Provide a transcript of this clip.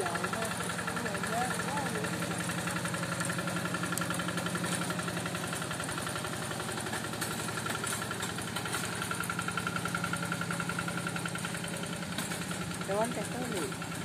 要不就这里。